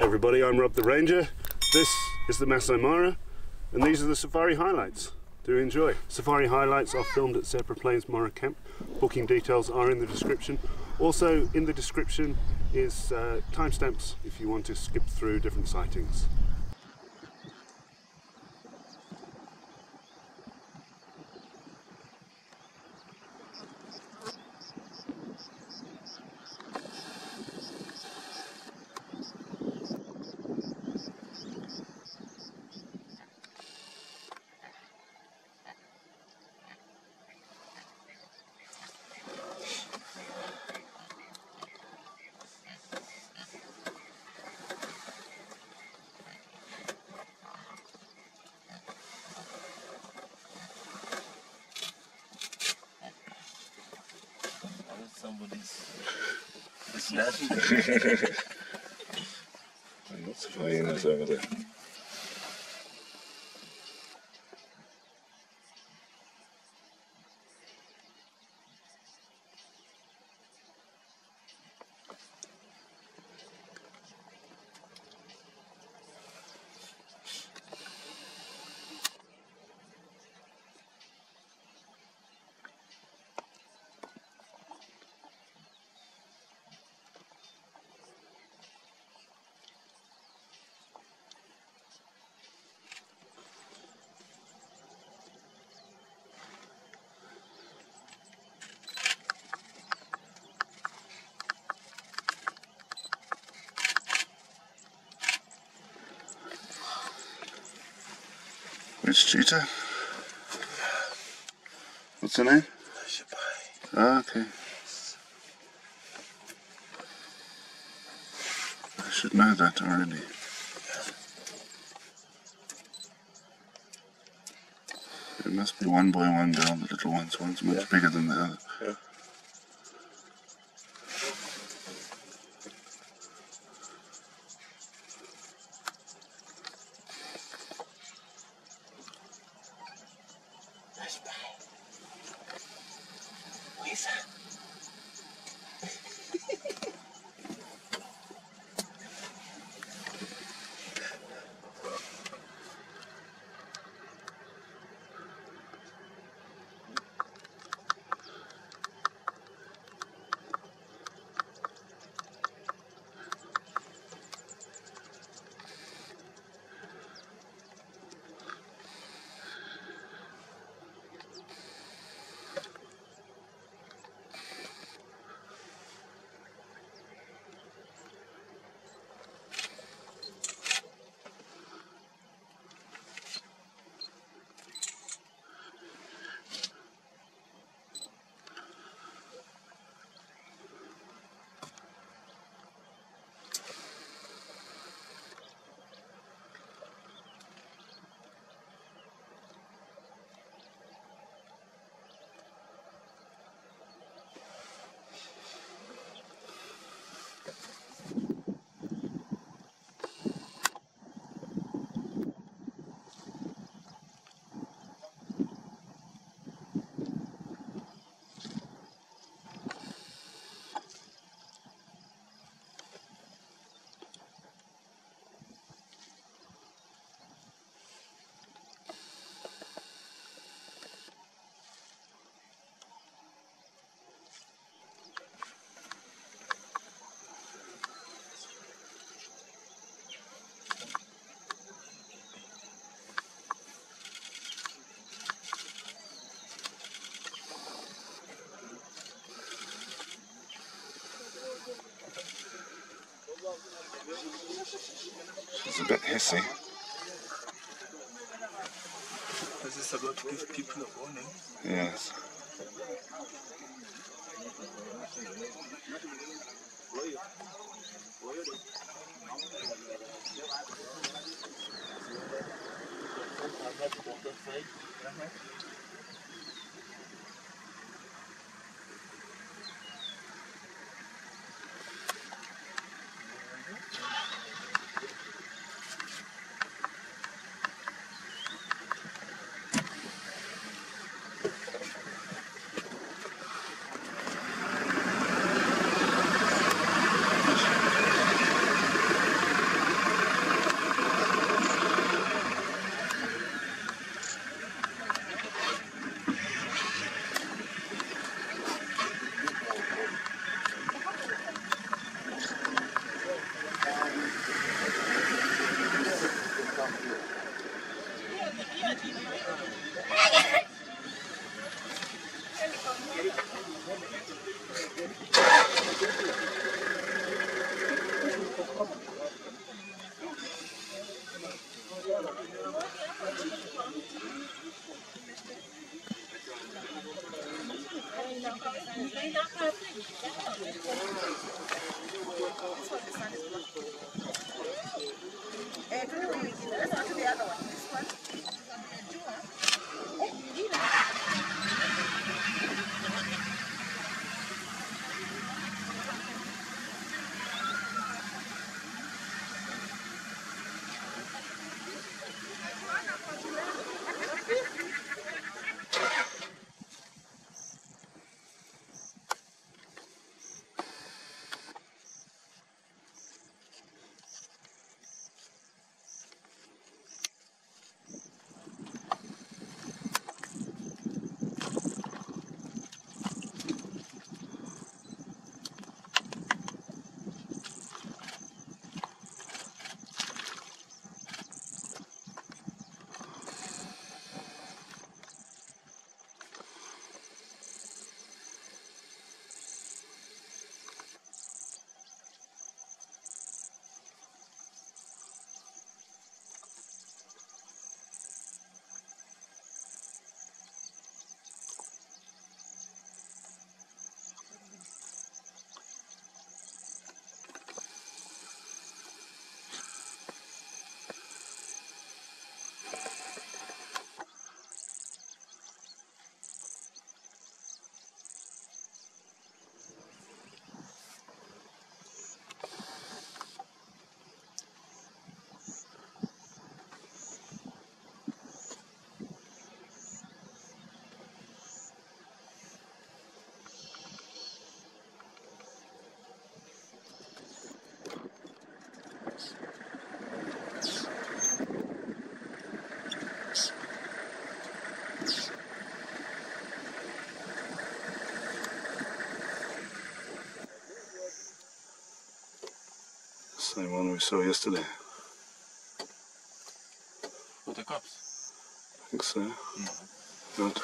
everybody, I'm Rob the Ranger. This is the Maasai Mara, and these are the safari highlights. Do enjoy. Safari highlights are filmed at Zebra Plains Mara Camp. Booking details are in the description. Also, in the description is uh, timestamps if you want to skip through different sightings. Snatch. Lots Which cheetah? What's her name? Ah, okay. I should know that already. It must be one boy, one girl, the little ones. One's much bigger than the other. Yeah. She's bit hissy. This is about to give people a warning. Yes. One we saw yesterday. For the cops? I think so. No, Not.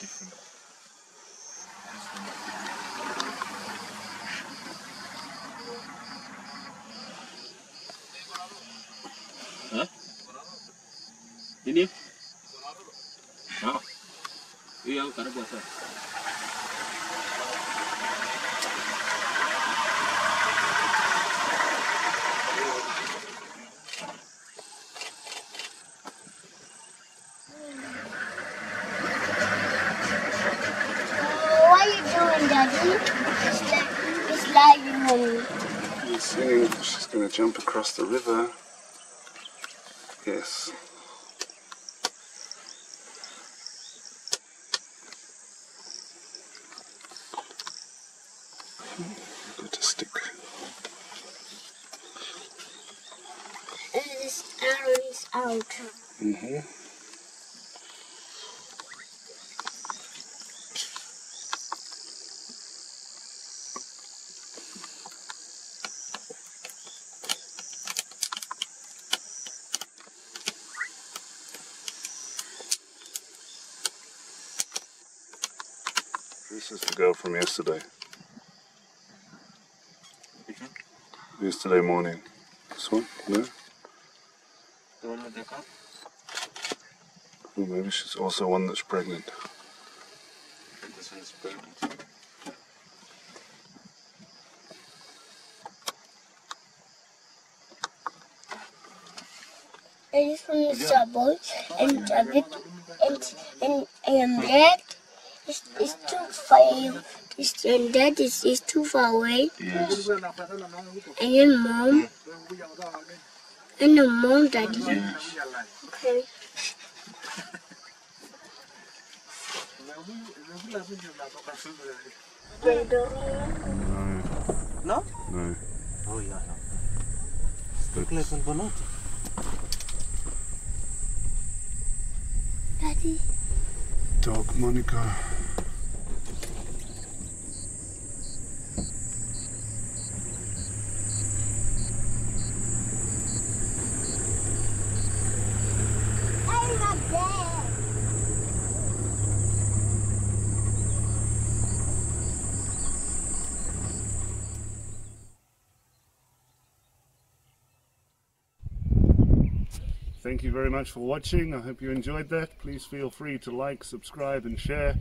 different. Hah? Ini? Oh. Iya, karena puasa. What are you doing, Daddy? It's like, it's like um, She's singing. She's going to jump across the river. Yes. Got a stick. and this arrow is out. Mm-hmm. Is the girl from yesterday. Which one? Yesterday morning. This one? No? The one with the cup? Or maybe she's also one that's pregnant. This one is pregnant. It is from the suburb, and a bit, and and and that is is too far. Is and that is is too far away. Yes. And then mom, and the mom, Daddy. Yes. Okay. They. No. No? No. Oh yeah, no. That's- Like on Bonot. Daddy. Dog Monica. Thank you very much for watching. I hope you enjoyed that. Please feel free to like, subscribe and share.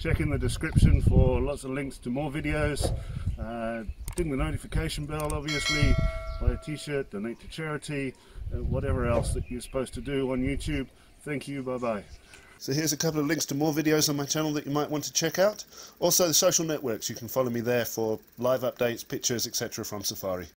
Check in the description for lots of links to more videos. Uh, ding the notification bell obviously. Buy a t-shirt, donate to charity, uh, whatever else that you're supposed to do on YouTube. Thank you, bye bye. So here's a couple of links to more videos on my channel that you might want to check out. Also the social networks, you can follow me there for live updates, pictures, etc. from Safari.